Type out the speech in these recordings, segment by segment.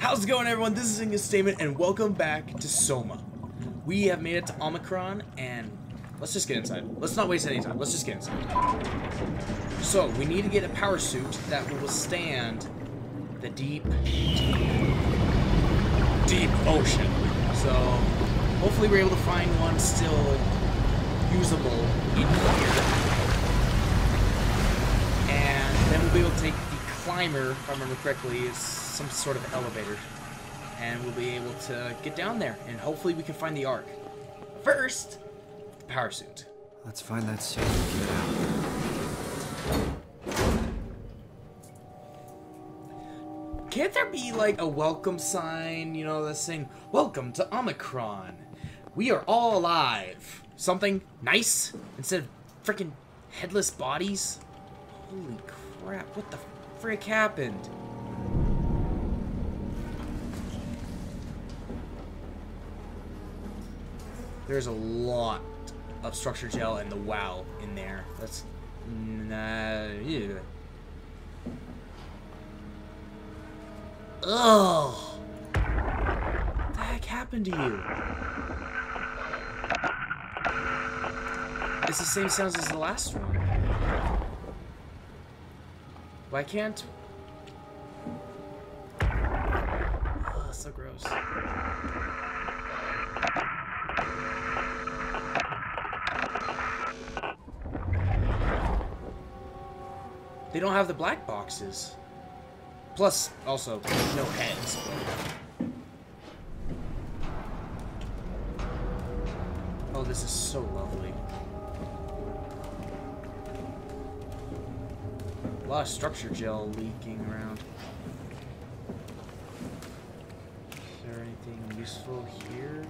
How's it going everyone? This is Ingus Stamen and welcome back to Soma. We have made it to Omicron and let's just get inside. Let's not waste any time. Let's just get inside. So, we need to get a power suit that will withstand the deep, deep, ocean. So, hopefully we're able to find one still usable. And then we'll be able to take the climber, if I remember correctly, is some sort of elevator. And we'll be able to get down there, and hopefully we can find the Ark. First, the power suit. Let's find that suit and get out. Can't there be like a welcome sign, you know, that's saying, Welcome to Omicron. We are all alive. Something nice instead of freaking headless bodies? Holy crap, what the frick happened? There's a lot of structure gel and the WAU in there. That's nah, uh, ew. Ugh. What the heck happened to you? It's the same sounds as the last one. Why can't? They don't have the black boxes. Plus, also, no heads. Oh, this is so lovely. A lot of structure gel leaking around. Is there anything useful here?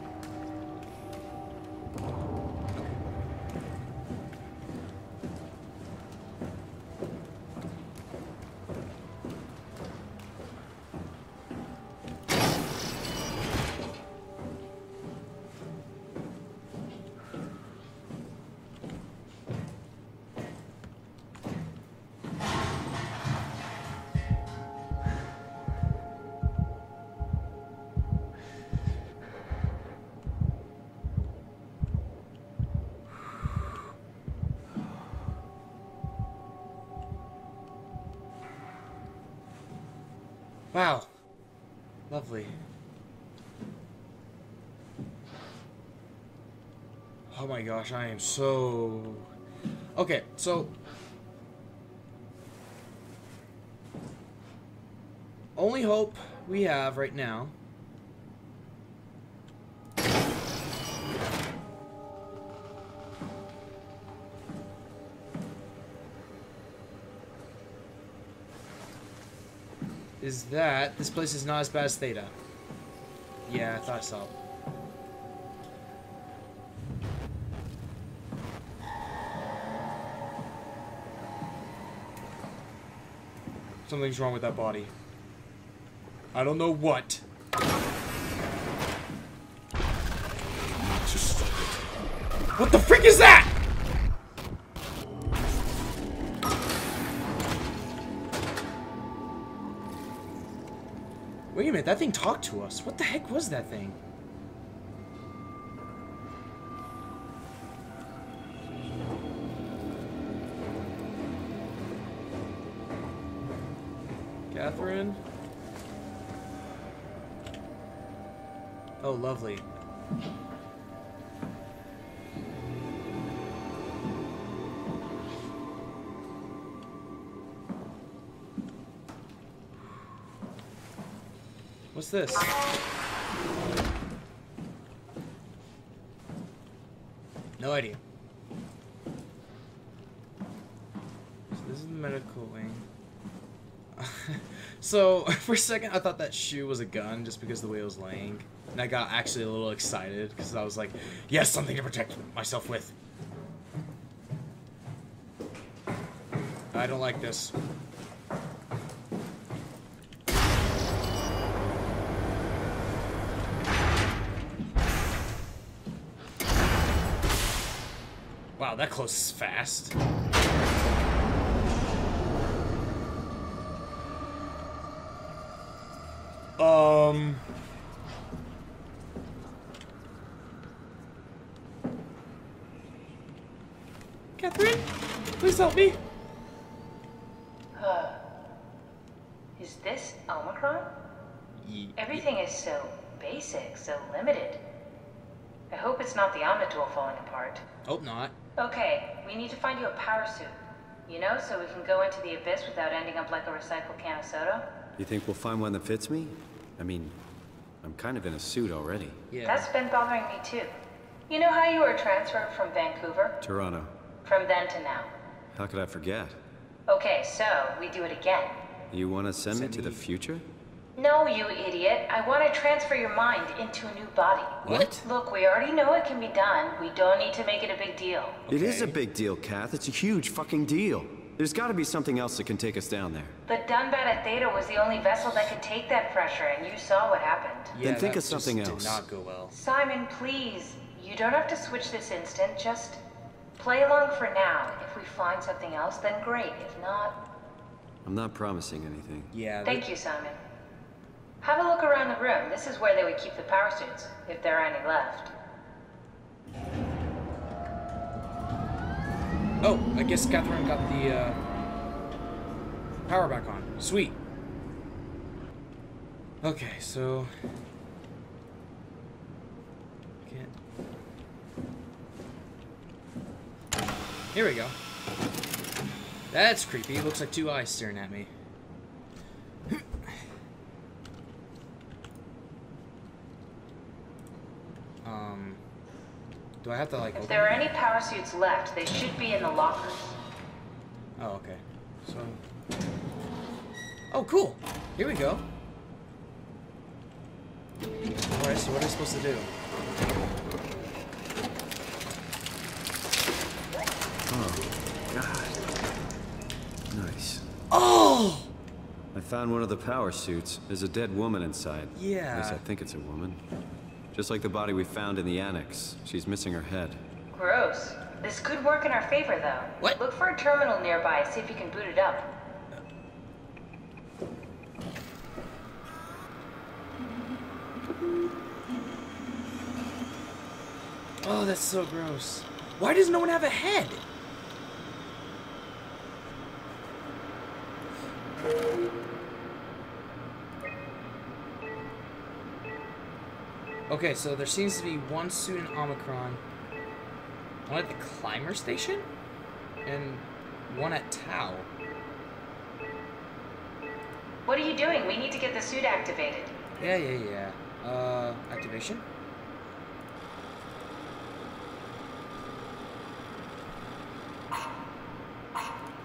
Wow. Lovely. Oh my gosh, I am so... Okay, so... Only hope we have right now... is that this place is not as bad as Theta. Yeah, I thought so. Something's wrong with that body. I don't know what. What the freak is that? That thing talked to us. What the heck was that thing? Catherine? Oh, lovely. What's this? No idea. So this is the medical wing. so, for a second, I thought that shoe was a gun just because the way it was laying. And I got actually a little excited because I was like, yes, something to protect myself with. I don't like this. That closes fast. Uh, Um. Catherine, please help me. Is this Omicron? Everything is so basic, so limited. I hope it's not the Omnitool falling apart. Hope not. Okay, we need to find you a power suit. You know, so we can go into the abyss without ending up like a recycled can of soda? You think we'll find one that fits me? I mean, I'm kind of in a suit already. Yeah. That's been bothering me too. You know how you were transferred from Vancouver? Toronto. From then to now. How could I forget? Okay, so we do it again. You want to send me Send to the future? No, you idiot. I want to transfer your mind into a new body. What? Look, we already know it can be done. We don't need to make it a big deal. It is a big deal, Kath. It's a huge fucking deal. There's got to be something else that can take us down there. The Dunbat at Theta was the only vessel that could take that pressure, and you saw what happened. Yeah, Then think that of something just else. Did not go well. Simon, please. You don't have to switch this instant. Just play along for now. If we find something else, then great. If not, I'm not promising anything. Yeah. thank you, Simon. Have a look around the room. This is where they would keep the power suits, if there are any left. Oh, I guess Catherine got the uh, power back on. Sweet. Okay, so. Can't. Here we go. That's creepy. Looks like two eyes staring at me. Um. Do I have to like? If open there are it? any power suits left, they should be in the lockers. Oh, okay. So. Oh, cool. Here we go. Alright, so what are we supposed to do? Oh, God. Nice. Oh! I found one of the power suits. There's a dead woman inside. Yeah. At least Yeah. I think it's a woman. Just like the body we found in the annex. She's missing her head. Gross. This could work in our favor, though. What? Look for a terminal nearby, see if you can boot it up. Oh, that's so gross. Why does no one have a head? Okay, so there seems to be one suit in Omicron, one at the climber station, and one at Tau. What are you doing? We need to get the suit activated. Yeah, yeah, yeah. Uh, activation?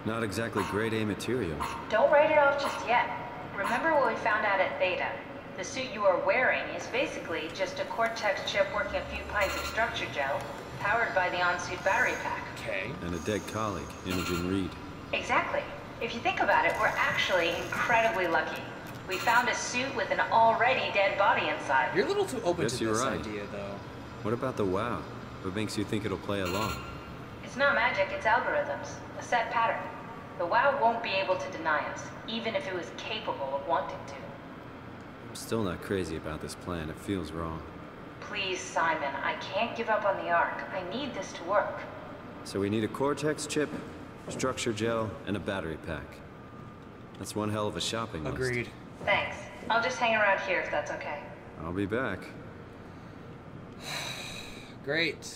Not exactly grade A material. Don't write it off just yet. Remember what we found out at Theta? The suit you are wearing is basically just a Cortex chip working a few pints of structure gel, powered by the on-suit battery pack. Okay. And a dead colleague, Imogen Reed. Exactly. If you think about it, we're actually incredibly lucky. We found a suit with an already dead body inside. You're a little too open Guess to you're this right. idea, though. What about the WAU? What makes you think it'll play along? It's not magic, it's algorithms. A set pattern. The WAU won't be able to deny us, even if it was capable of wanting to. I'm still not crazy about this plan. It feels wrong. Please, Simon, I can't give up on the Ark. I need this to work. So we need a Cortex chip, structure gel, and a battery pack. That's one hell of a shopping list. Agreed. Thanks. I'll just hang around here if that's okay. I'll be back. Great.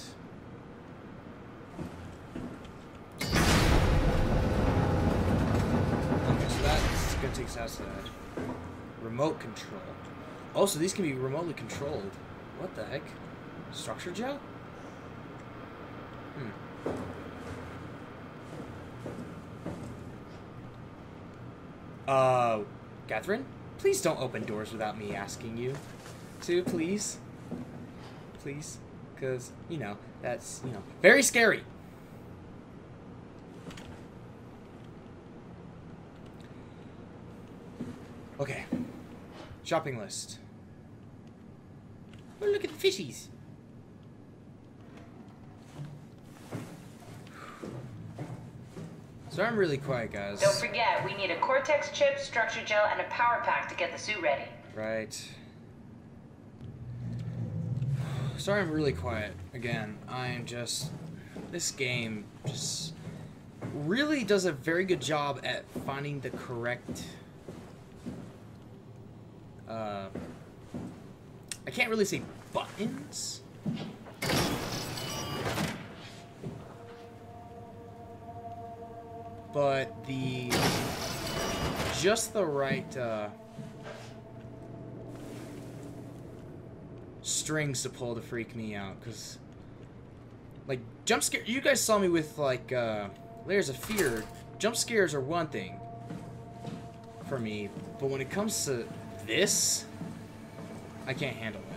Okay, so that's gonna take us outside. Remote control. Oh, so these can be remotely controlled. What the heck? Structure gel? Hmm. Uh, Catherine? Please don't open doors without me asking you to, please. Please. Because, you know, that's, you know, very scary. Okay. Shopping list. Oh, look at the fishies. So I'm really quiet, guys. Don't forget, we need a Cortex chip, structure gel, and a power pack to get the suit ready. Right. Sorry I'm really quiet. Again, I'm just... This game just really does a very good job at finding the correct... Uh, I can't really say buttons. But the... Just the right... Uh, strings to pull to freak me out because like jump scare you guys saw me with like uh layers of fear jump scares are one thing for me but when it comes to this? I can't handle it.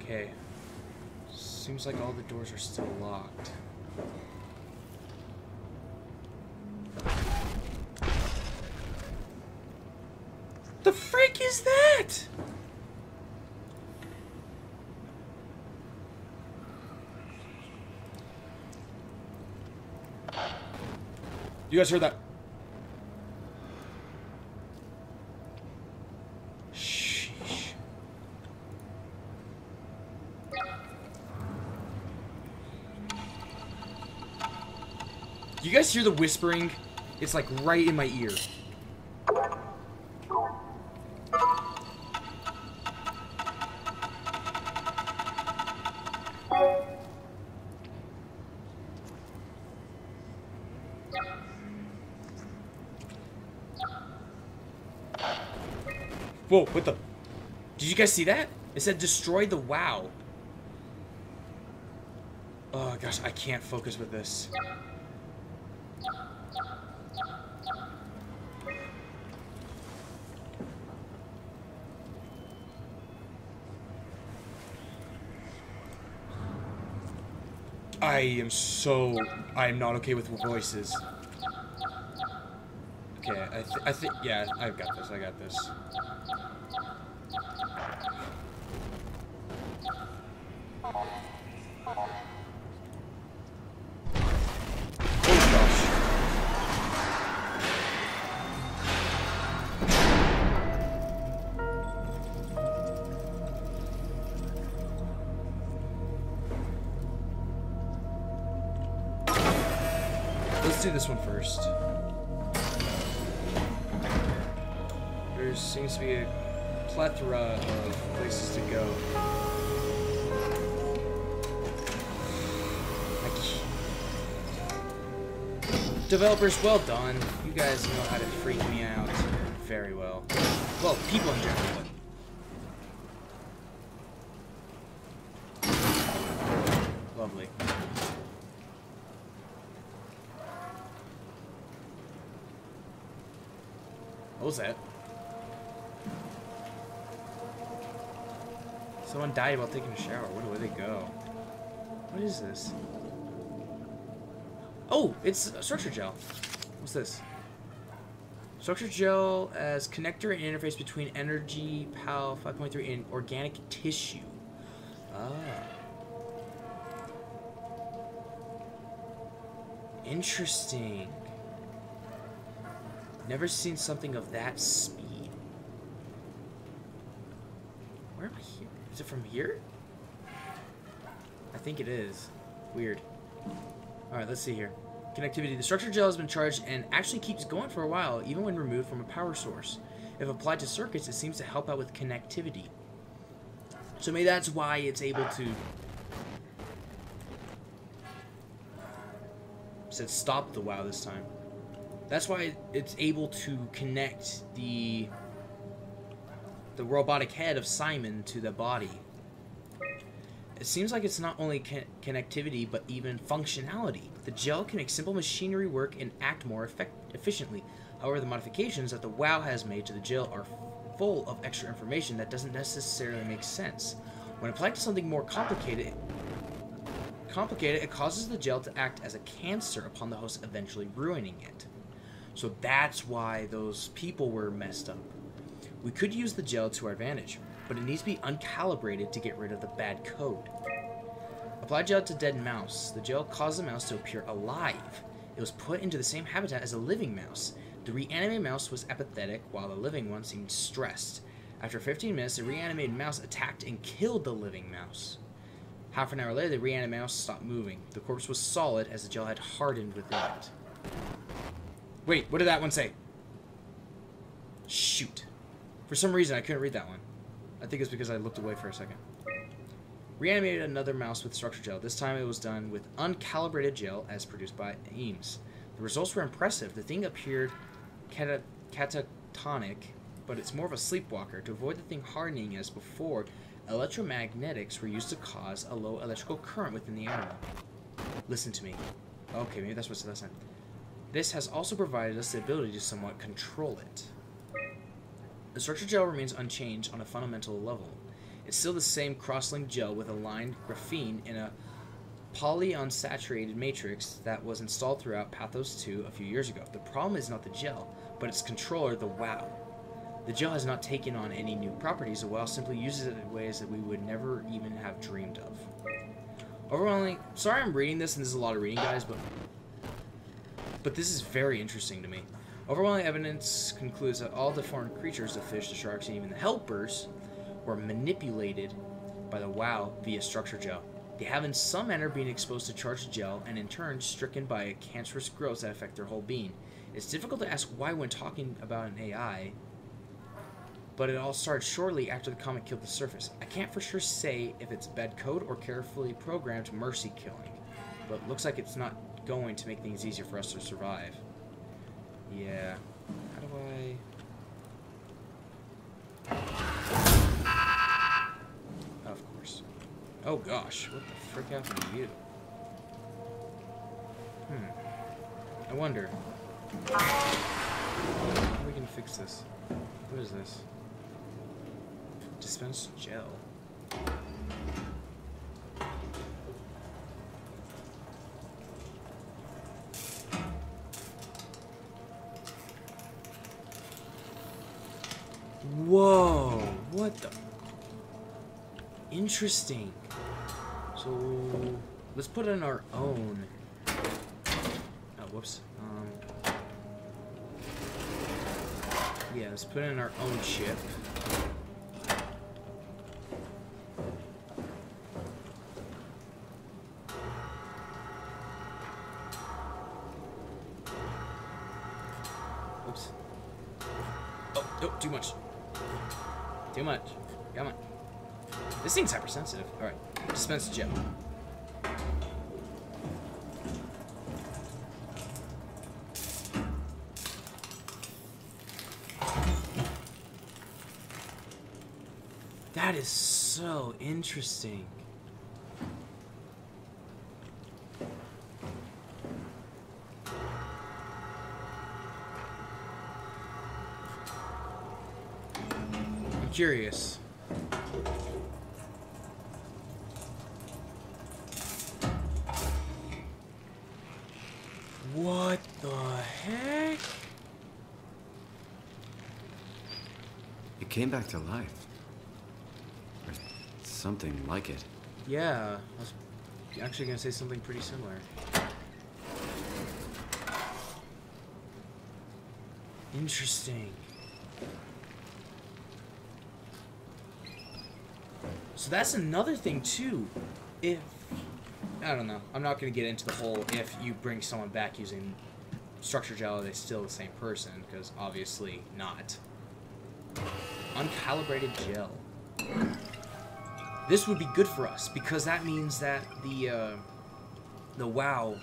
Okay. Seems like all the doors are still locked. The freak is that? You guys heard that? Sheesh. You guys hear the whispering? It's like right in my ear. Whoa, what the? Did you guys see that? It said destroy the WAU. Oh gosh, I can't focus with this. I am so... I am not okay with voices. Okay, I, th I think... Yeah, I've got this, I got this. Developers, well done. You guys know how to freak me out very well. Well, people in general. Lovely. What was that? Someone died while taking a shower. Where do they go? What is this? Oh, it's structure gel. What's this? Structure gel as connector and interface between energy, PAL 5.3, and organic tissue. Ah. Interesting. Never seen something of that speed. Where am I here? Is it from here? I think it is. Weird. Alright, let's see here. Connectivity. The structure gel has been charged and actually keeps going for a while, even when removed from a power source. If applied to circuits, it seems to help out with connectivity. So maybe that's why it's able to... Said stop the WAU this time. That's why it's able to connect the the robotic head of Simon to the body. It seems like it's not only con connectivity, but even functionality. The gel can make simple machinery work and act more efficiently. However, the modifications that the WAU has made to the gel are full of extra information that doesn't necessarily make sense. When applied to something more complicated, complicated, it causes the gel to act as a cancer upon the host, eventually ruining it. So that's why those people were messed up. We could use the gel to our advantage, but it needs to be uncalibrated to get rid of the bad code. Apply gel to dead mouse. The gel caused the mouse to appear alive. It was put into the same habitat as a living mouse. The reanimated mouse was apathetic, while the living one seemed stressed. After 15 minutes, the reanimated mouse attacked and killed the living mouse. Half an hour later, the reanimated mouse stopped moving. The corpse was solid as the gel had hardened within it. Wait, what did that one say? Shoot. For some reason, I couldn't read that one. I think it's because I looked away for a second. Reanimated another mouse with structure gel. This time it was done with uncalibrated gel as produced by Eames. The results were impressive. The thing appeared cata catatonic, but it's more of a sleepwalker. To avoid the thing hardening as before, electromagnetics were used to cause a low electrical current within the animal. Listen to me. Okay, maybe that's what's last time. This has also provided us the ability to somewhat control it. The structure gel remains unchanged on a fundamental level. It's still the same cross-linked gel with aligned graphene in a polyunsaturated matrix that was installed throughout Pathos 2 a few years ago. The problem is not the gel, but its controller, the WAU. The gel has not taken on any new properties, the WAU simply uses it in ways that we would never even have dreamed of. Overwhelmingly, sorry I'm reading this and this is a lot of reading, guys, but but this is very interesting to me. Overwhelming evidence concludes that all deformed creatures, the fish, the sharks, and even the helpers, were manipulated by the WAU via structure gel. They have in some manner been exposed to charged gel and in turn stricken by a cancerous growth that affect their whole being. It's difficult to ask why when talking about an AI, but it all started shortly after the comet killed the surface. I can't for sure say if it's bad code or carefully programmed mercy killing, but looks like it's not going to make things easier for us to survive. Yeah. How do I... Of course. Oh gosh, what the frick happened to you? Hmm. I wonder. How we can fix this? What is this? Dispense gel. Whoa, what the? Interesting. So, let's put in our own. Oh, whoops. Um, yeah, let's put in our own chip. Hypersensitive. Alright. Dispense gem. That is so interesting. I'm curious. What the heck? It came back to life. Or something like it. Yeah, I was actually gonna say something pretty similar. Interesting. So that's another thing too. If I don't know, I'm not gonna get into the whole if you bring someone back using structure gel, are they still the same person? Because obviously not. Uncalibrated gel. This would be good for us because that means that the uh, the WAU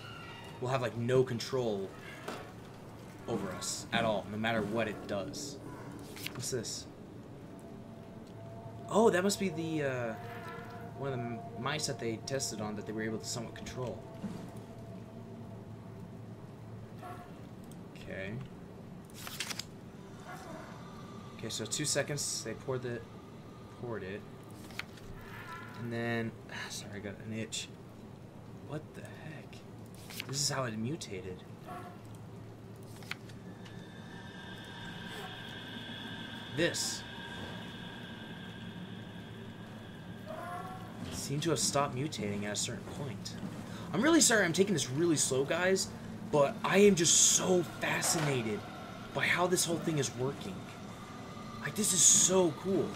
will have like no control over us at all, no matter what it does. What's this? Oh, that must be the uh, one of the mice that they tested on that they were able to somewhat control. Okay. Okay, so two seconds. They poured the poured it. And then, sorry, I got an itch. What the heck? This is how it mutated. This. seemed to have stopped mutating at a certain point. I'm really sorry I'm taking this really slow, guys, but I am just so fascinated by how this whole thing is working. Like, this is so cool.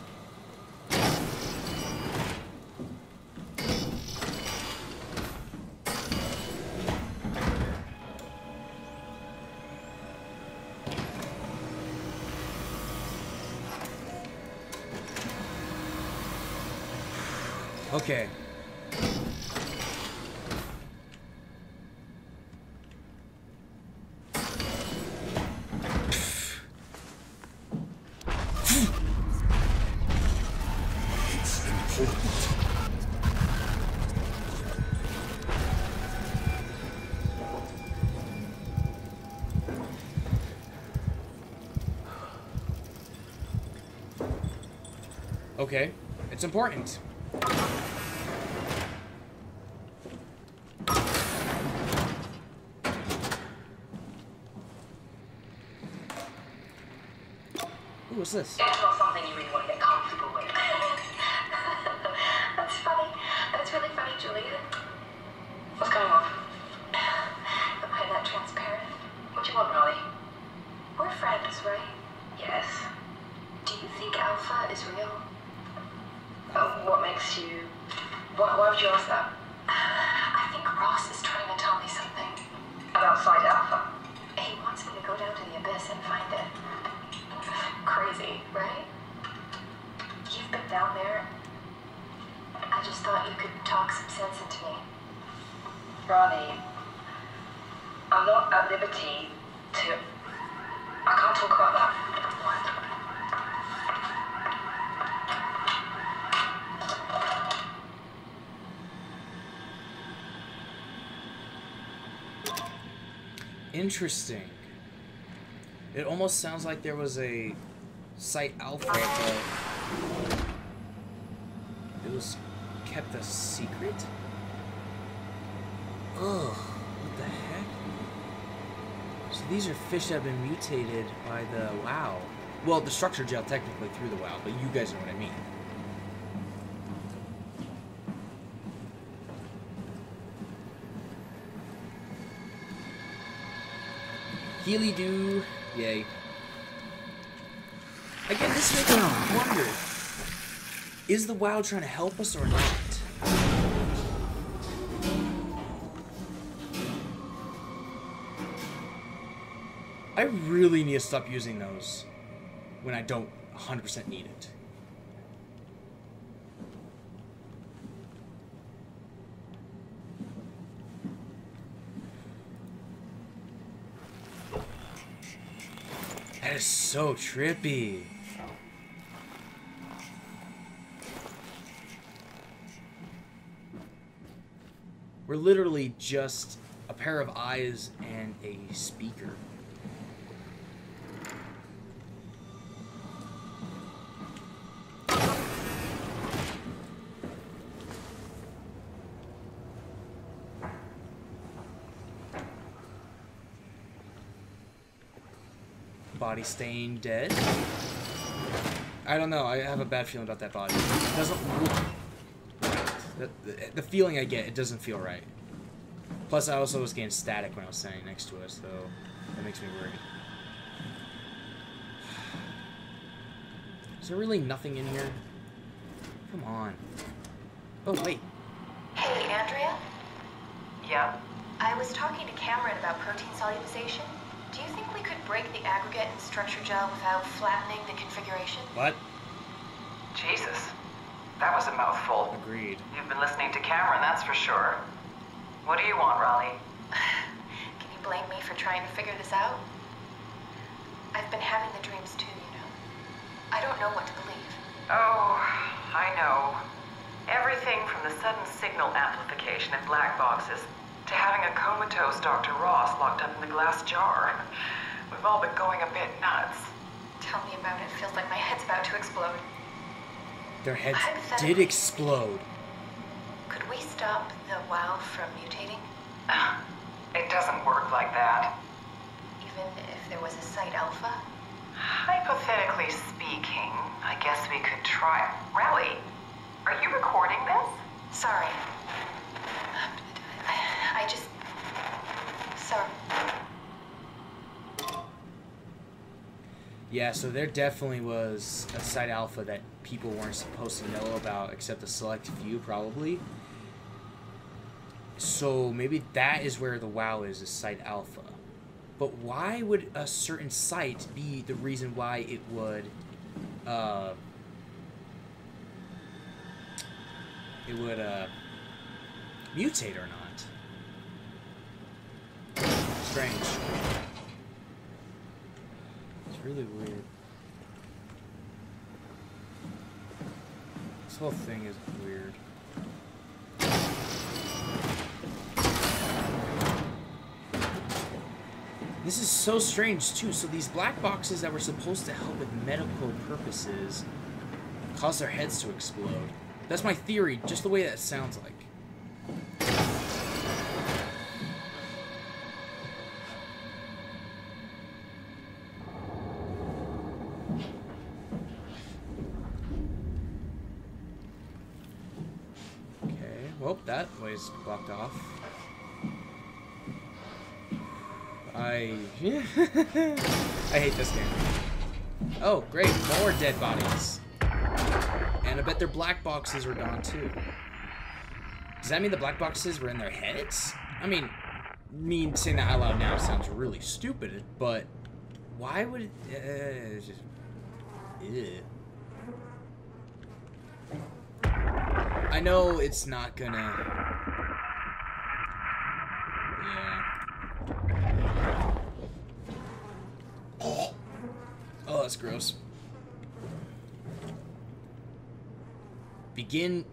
Okay, it's important. Ooh, what's this? It's not something you really want to get comfortable with. That's funny. That's really funny, Julia. What's going on? Am I that transparent? What do you want, Molly? We're friends, right? Yes. Do you think Alpha is real? Uh, what makes you... Why, why would you ask that? I think Ross is trying to tell me something. About Site Alpha? He wants me to go down to the Abyss and find it. Crazy, right? You've been down there. I just thought you could talk some sense into me. Ronnie, I'm not at liberty to. I can't talk about that. Interesting. It almost sounds like there was a site alpha, but it was kept a secret? Ugh, what the heck? So these are fish that have been mutated by the WAU. Well, the structure gel technically through the WoW, but you guys know what I mean. Healy do, yay. Again, this makes me wonder: is the WAU trying to help us or not? I really need to stop using those when I don't 100% need it. That is so trippy. We're literally just a pair of eyes and a speaker. Body staying dead. I don't know. I have a bad feeling about that body. It doesn't look right. The, the, the feeling I get, it doesn't feel right. Plus, I also was getting static when I was standing next to it, so that makes me worried. Is there really nothing in here? Come on. Oh, wait. Hey, Andrea? Yeah. I was talking to Cameron about protein solubilization. Do you think we could break the aggregate and structure gel without flattening the configuration? What? Jesus. That was a mouthful. Agreed. You've been listening to Cameron, that's for sure. What do you want, Raleigh? Can you blame me for trying to figure this out? I've been having the dreams too, you know. I don't know what to believe. Oh, I know. Everything from the sudden signal amplification in black boxes to having a comatose Dr. Ross locked up in the glass jar. We've all been going a bit nuts. Tell me about it. Feels like my head's about to explode. Their heads did explode. Could we stop the WAU from mutating? It doesn't work like that. Even if there was a site alpha? Hypothetically speaking, I guess we could try. Raleigh, are you recording this? Sorry. I, just. Yeah, so there definitely was a site alpha that people weren't supposed to know about, except a select few, probably. So maybe that is where the WAU is, is site alpha. But why would a certain site be the reason why it would, uh, it would, uh, mutate or not? Strange. It's really weird. This whole thing is weird. This is so strange too. So these black boxes that were supposed to help with medical purposes cause their heads to explode. That's my theory, just the way that sounds like. Well, that way's blocked off. I... I hate this game. Oh, great, more dead bodies. And I bet their black boxes are gone too. Does that mean the black boxes were in their heads? I mean, me saying that out loud now sounds really stupid, but why would it... Uh, just. I know it's not gonna... Yeah. Oh, that's gross. Begin...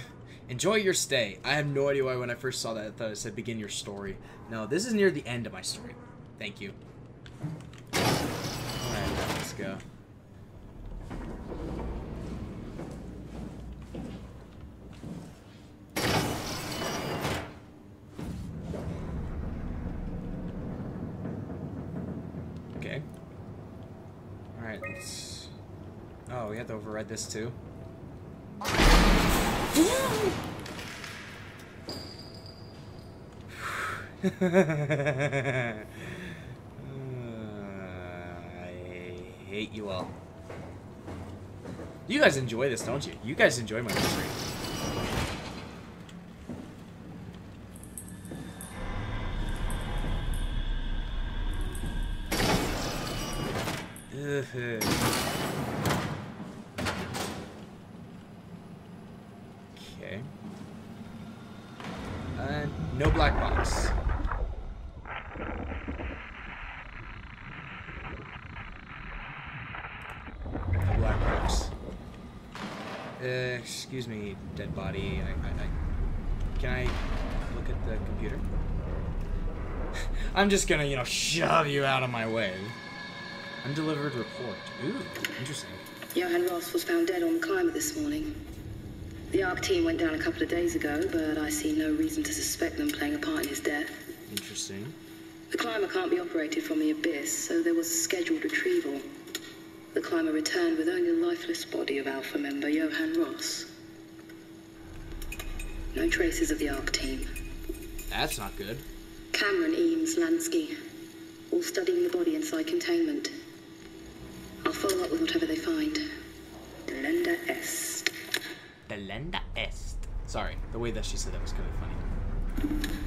Enjoy your stay. I have no idea why when I first saw that I thought it said begin your story. No, this is near the end of my story. Thank you. Alright, let's go. To override this too? I hate you all. You guys enjoy this, don't you? You guys enjoy my history. Ugh. Okay. Uh, no black box. No black box. Uh, excuse me, dead body. I, I, I, can I look at the computer? I'm just gonna, you know, shove you out of my way. Undelivered report. Ooh, interesting. Johan Ross was found dead on the climber this morning. The ARC team went down a couple of days ago, but I see no reason to suspect them playing a part in his death. Interesting. The climber can't be operated from the abyss, so there was a scheduled retrieval. The climber returned with only the lifeless body of Alpha member Johan Ross. No traces of the ARC team. That's not good. Cameron, Eames, Lansky, all studying the body inside containment. I'll follow up with whatever they find. Delenda Est. Delenda Est. Sorry, the way that she said that was kind of funny.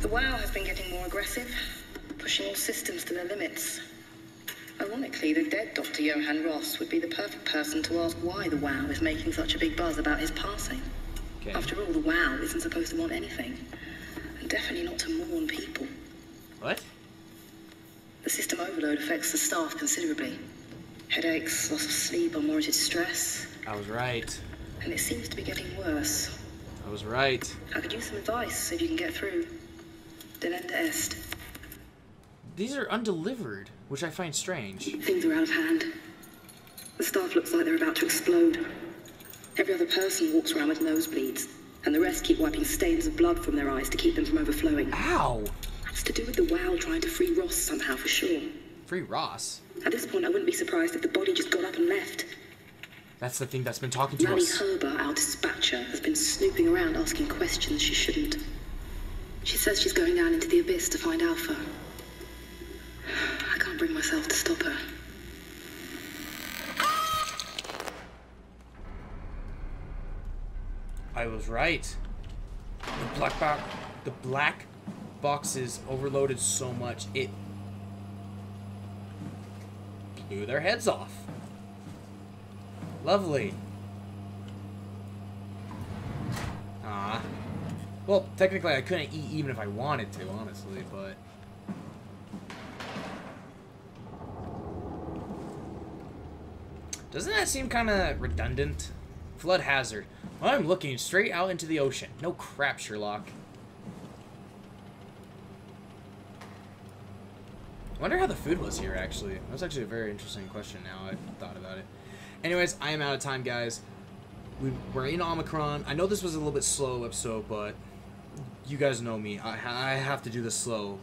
The WAU has been getting more aggressive, pushing all systems to their limits. Ironically, the dead Dr. Johan Ross would be the perfect person to ask why the WAU is making such a big buzz about his passing. Okay. After all, the WAU isn't supposed to want anything, and definitely not to mourn people. What? The system overload affects the staff considerably. Headaches, loss of sleep, unwarranted stress, I was right. and it seems to be getting worse. I was right. I could use some advice if you can get through. Delenda Est. These are undelivered, which I find strange. Things are out of hand. The staff looks like they're about to explode. Every other person walks around with nosebleeds, and the rest keep wiping stains of blood from their eyes to keep them from overflowing. Ow! That's to do with the WAU trying to free Ross somehow, for sure. Free Ross. At this point, I wouldn't be surprised if the body just got up and left. That's the thing that's been talking to Manny us. Herber, our dispatcher, has been snooping around asking questions she shouldn't. She says she's going down into the abyss to find Alpha. I myself to stop her. I was right. The black box, the black boxes overloaded so much it blew their heads off. Lovely. Ah. Well, technically I couldn't eat even if I wanted to, honestly, but Doesn't that seem kind of redundant? Flood hazard. I'm looking straight out into the ocean. No crap, Sherlock. I wonder how the food was here, actually. That's actually a very interesting question now I thought about it. Anyways, I am out of time, guys. We, we're in Omicron. I know this was a little bit slow episode, but you guys know me. I, I have to do this slow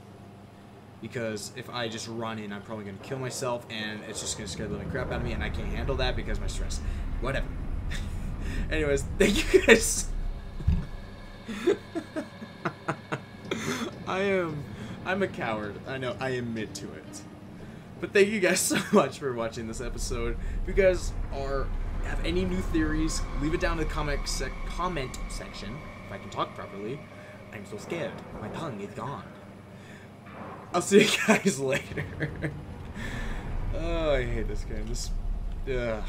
because if I just run in, I'm probably going to kill myself, and it's just going to scare the living crap out of me, and I can't handle that because my stress. Whatever. Anyways, thank you guys. I am, I'm a coward. I know. I admit to it. But thank you guys so much for watching this episode. If you guys are have any new theories, leave it down in the sec- comment section. If I can talk properly, I'm so scared. My tongue is gone. I'll see you guys later. oh, I hate this game. This, ugh.